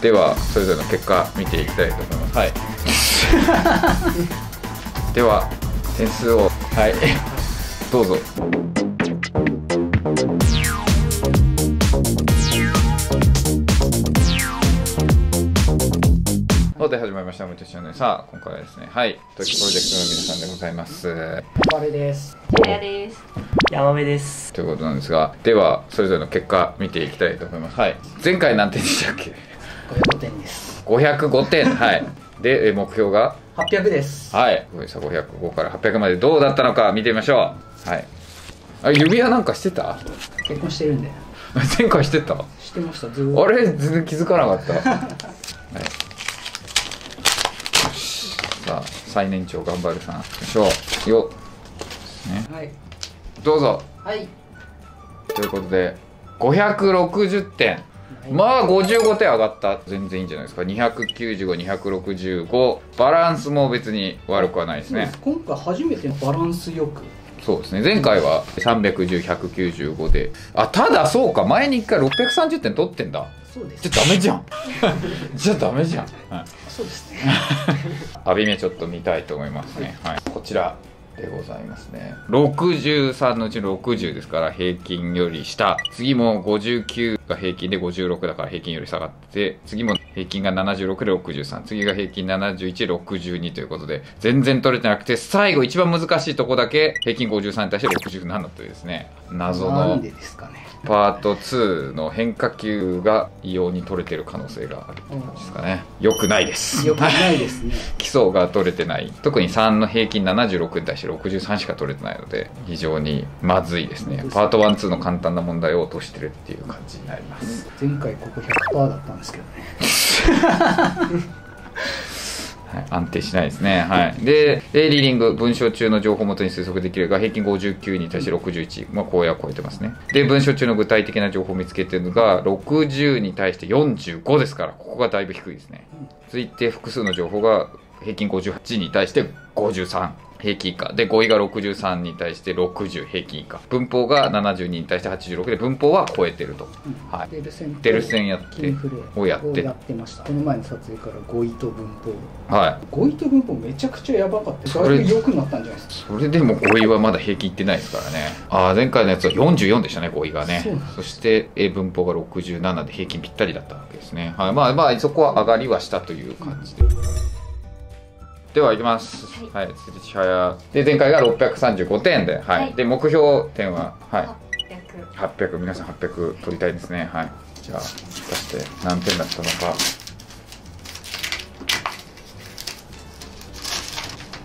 ではそれぞれの結果見ていきたいと思いますはい では点数をはいどうぞで始まりました、むちゃチャンネル。さあ、今回はですね、はい、トキプロジェクトの皆さんでございます。バレです。テレアです。山辺です。ということなんですが、では、それぞれの結果見ていきたいと思います。はい。前回何点でしたっけ？500点です。?505 点。はい。で、え目標が？800です。はい。さあ505から800までどうだったのか見てみましょう。はい。あ、指輪なんかしてた？結婚してるんで。前回してた？してました、ずーっと。あれ？全然気づかなかった。はい。よし。さあ、最年長頑張るさん。よいしょ。よっ。ね。はい。どうぞ。はい。ということで、560点。まあ55点上がった。全然いいんじゃないですか。295265バランスも別に悪くはないですね。今回初めてバランスよく。そうですね。前回は310195で。あただそうか。前に1回630点取ってんだ。そうです。じゃダメじゃん。じゃダメじゃん、はい、そうですね。アビメちょっと見たいと思いますね、はい、こちらでございますね。63のうち60ですから平均より下。次も59が平均で56だから平均より下がって次も平均が76で63次が平均7162ということで全然取れてなくて最後一番難しいとこだけ平均53に対して67というですね謎の。パート2の変化球が異様に取れてる可能性があるって感じですかねよくないですよくないですね。基礎が取れてない特に3の平均76に対して63しか取れてないので非常にまずいですねパート12の簡単な問題を落としてるっていう感じになります前回ここ100%だったんですけどね。はい、安定しないですね。はい。で、でリーディング、文章中の情報をもとに推測できるが、平均59に対して61。まあ、こうや超えてますね。で、文章中の具体的な情報を見つけてるのが、60に対して45ですから、ここがだいぶ低いですね。続いて、複数の情報が、平均58に対して53。平均以下。で、語彙が63に対して60平均以下。文法が72に対して86で、文法は超えてると。はい。デルセンとデルセンやってをやってをやってました。この前の撮影から語彙と文法。はい。語彙と文法めちゃくちゃやばかった。それだいぶ良くなったんじゃないですか。それでも語彙はまだ平均いってないですからね。ああ、前回のやつは44でしたね、語彙がねそして、えー文法が67で平均ぴったりだったわけですね。はい。まあまあ、そこは上がりはしたという感じで。では、いきます。はい。辻千早。で、前回が635点で、はい。はいで、目標点は、はい。800。800、皆さん800取りたいですね。はい。じゃあ、果たして何点だったのか。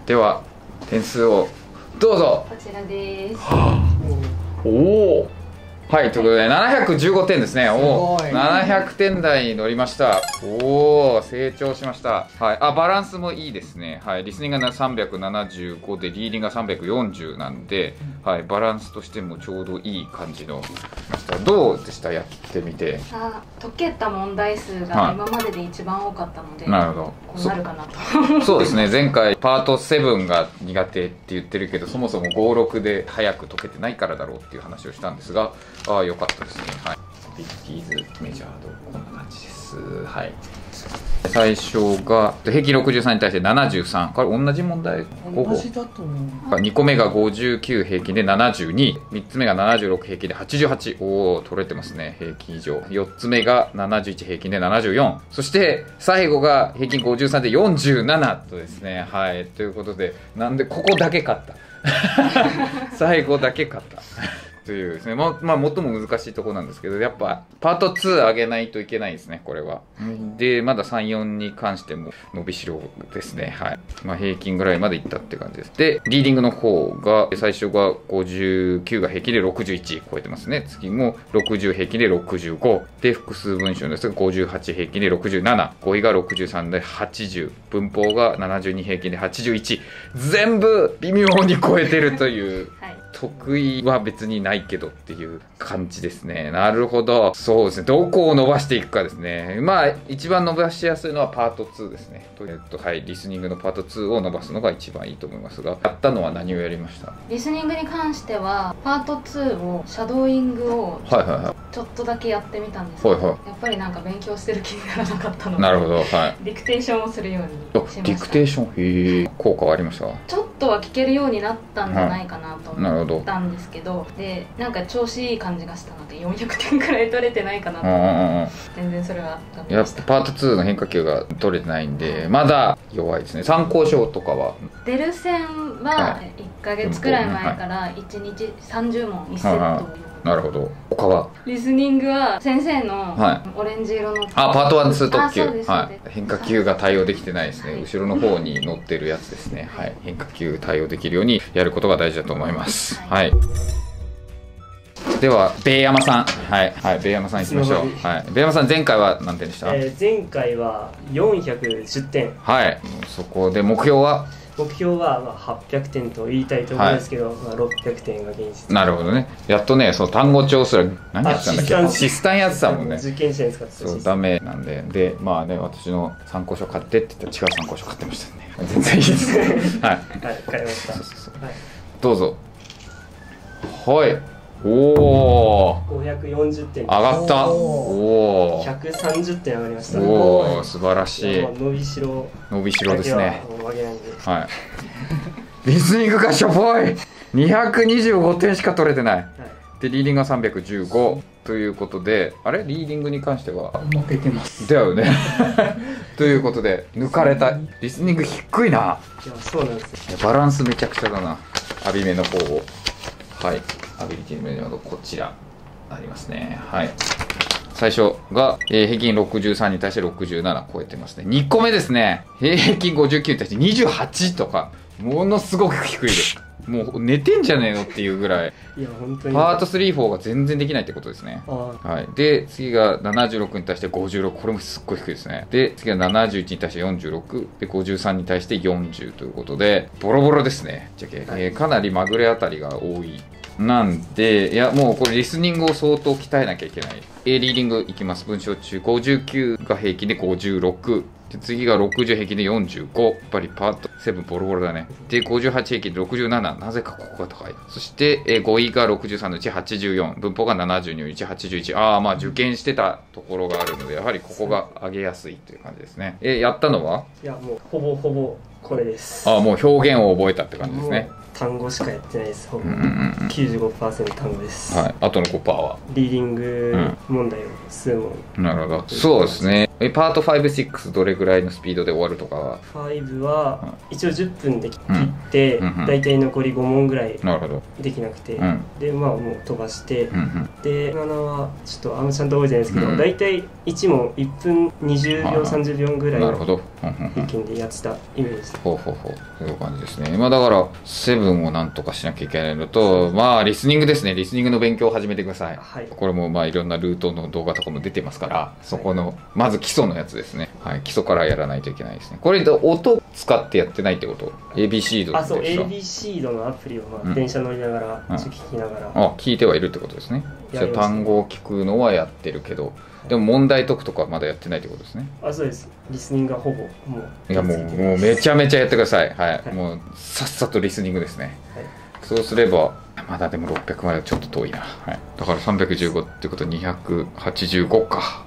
では、点数をどうぞこちらです。おおはいということで715点ですね。おおすごい。700点台に乗りました。おお成長しました。はいあバランスもいいですね。はいリスニングが375でリーディングが340なんで、はい、バランスとしてもちょうどいい感じの。どうでした？やってみて。あ、解けた問題数はい。が今までで一番多かったので、なるほど。こうなるかなと。そ うですね。前回パート7が苦手って言ってるけどそもそも56で早く解けてないからだろうっていう話をしたんですがああよかったですね。はい。ビッキーズメジャードこんな感じです。はい。最初が平均63に対して73これ同じ問題？同じだと思う。2個目が59平均で723つ目が76平均で88おお取れてますね。平均以上。4つ目が71平均で74そして最後が平均53で47とですね。はい。ということでなんでここだけ勝った？最後だけ勝ったというですね。ままあ最も難しいところなんですけどやっぱパート2上げないといけないですねこれは。でまだ34に関しても伸びしろですね。はい。まあ平均ぐらいまでいったって感じです。でリーディングの方が最初が59が平均で61超えてますね。次も60平均で65で複数文章ですが58平均で67語彙が63で80文法が72平均で81全部微妙に超えてるという。はい。得意は別にないけどっていう感じですね。なるほど。そうですね。どこを伸ばしていくかですね。まあ、一番伸ばしやすいのはパート2ですね。とえっと、はい、リスニングのパート2を伸ばすのが一番いいと思いますが、やったのは何をやりました？リスニングに関してはパート2をシャドーイングをはいはいはちょっとだけやってみたんですけど、はいはやっぱりなんか勉強してる気にならなかったのい。でなるほど。はい。ディクテーションをするようにあしましたディクテーション？へえ効果はありました？ちょっとは聞けるようになったんじゃないかなとなるほど思ったんですけどでなんか調子いい感じがしたので400点くらい取れてないかなと。うんうんうんうん。全然それはダメやでしたっぱパート2の変化球が取れてないんでまだ弱いですね。参考書とかは。デルセンはは1ヶ月くらい前から1日30問1セットなるほど。他は？リスニングは先生のはオレンジ色のあパート1、2特急。はい。変化球が対応できてないですね。はい。後ろの方に乗ってるやつですね。はい。変化球対応できるようにやることが大事だと思います。ははい。ではベイヤマさん。はい。はい。ベイヤマさんいきましょう。はい。ベイヤマさん前回は何点でした、えー前回は410点。はい。そこで目標は？目標はまあ800点と言いたいと思うんですけど、まあ、600点が現実。なるほどね。やっとねその単語帳すら何やってたんだっけ？あシスタンやってたもんね。受験者に使ってた。そうダメなんで。でまあね私の参考書買ってって言ったら違う参考書買ってましたね。全然いいです。はい。はい買いました。そうそうそう。はいどうぞ。はい。おお540点。上がった。おお130点上がりました。おお素晴らしい。まあ伸びしろ。伸びしろですだねけはい。リスニングがしょぼい225点しか取れてない。はい。でリーディングが315ということであれ？リーディングに関しては？負けてます。だよね。ということで抜かれた。リスニング低いな。いやそうなんですよ。バランスめちゃくちゃだな。アビメの方を。はい。アビリティのメニューなどこちら。ありますね。はい最初が、えー平均63に対して67超えてますね。2個目ですね。平均59に対して28とかものすごく低いです。もう寝てんじゃねえのっていうぐらい。いや本当に。パート3、4が全然できないってことですね。あはい、で次が76に対して56これもすっごい低いですね。で次が71に対して46で53に対して40ということでボロボロですね。じゃけ、えーかなりまぐれあたりが多いなんでいやもうこれリスニングを相当鍛えなきゃいけない。A リーディングいきます。文章中。59が平均で56で次が60平均で45やっぱりパート。7ボロボロだね。で58平均で67なぜかここが高い。そしてえー5位が63のうち84文法が72のうち81ああまあ受験してたところがあるのでやはりここが上げやすいという感じですね。えーやったのは？いやもうほぼほぼこれです。ああもう表現を覚えたって感じですね。単語しかやってないです。ほぼ。うんうんうん95%単語です、はい。あとの5%は？リーディング問題を数問。なるほど。そうですねえパート56どれぐらいのスピードで終わるとか。は5は一応10分で切って、うん。大体残り5問ぐらいなるほど。できなくて、うん。でまあもう飛ばして、うんうん。で7はちょっとあんまちゃんと覚えてないですけど、うん。大体1問1分20秒はいはい。30秒ぐらい。のなるほどうんうんうん平均でやってたイメージほうほうほうそういう感じですね。まあだから、セブンをなんとかしなきゃいけないのと、まあリスニングですね。リスニングの勉強を始めてください。はいこれもまあいろんなルートの動画とかも出てますから、そこの、まず基礎のやつですね。はい、基礎からやらないといけないですね。これ、音使ってやってないってこと ?ABC ドあそう ABC ドのアプリを、まあうん電車乗りながらうん聞きながら、あ、聞いてはいるってことですね。じゃ単語を聞くのはやってるけど、でも問題解くとかはまだやってないってことですね。あそうですリスニングがほぼもういやもう、もうめちゃめちゃやってください。はい。はいもう、さっさとリスニングですね。はいそうすれば、まだでも600まではちょっと遠いな。はい。だから315ってことは285か。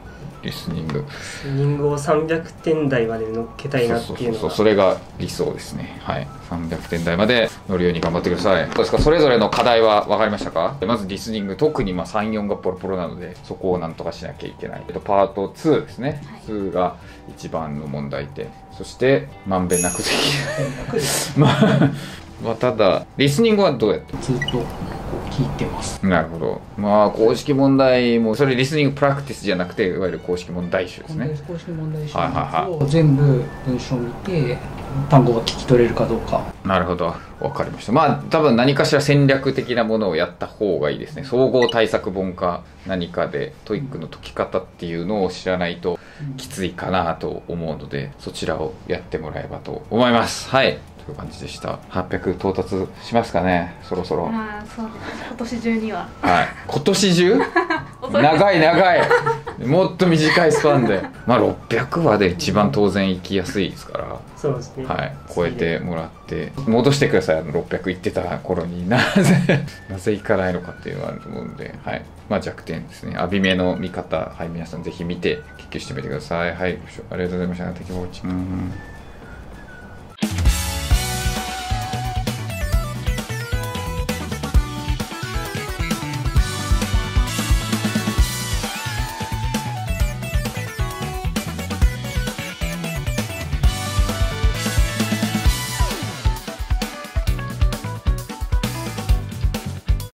リスニング。リスニングを300点台まで乗っけたいなっていうのそうそうそう。がそれが理想ですね。はい。300点台まで乗るように頑張ってください。どうですか？それぞれの課題は分かりましたか？まずリスニング。特にまあ3、4がポロポロなので、そこをなんとかしなきゃいけない。えっと、パート2ですね。はい2が一番の問題点。そして、まんべんなくできる。楽です まあ、まあ、ただ、リスニングはどうやって？ずっと聞いてますなるほど。まあ、公式問題も、それリスニングプラクティスじゃなくて、いわゆる公式問題集ですね。公式問題集はいはいを全部文章を見て単語が聞き取れるかどうかなるほど。わかりました。まあ、多分何かしら戦略的なものをやった方がいいですね。総合対策本か何かで、 TOEIC の解き方っていうのを知らないときついかなと思うので、そちらをやってもらえばと思います。はい。という感じでした。800到達しますかねそろそろ。まあそうですね。今年中には。はい。今年中？長い長い。もっと短いスパンで。まあ600話で一番当然行きやすいですから。そうですね。はい、超えてもらって。戻してください。あの600行ってた頃に。なぜ？なぜ行かないのかっていうのがあると思うんで、はい。まあ、弱点ですね。アビメの見方、はい、皆さんぜひ見て研究してみてください。はい。ありがとうございました。Thank you for watching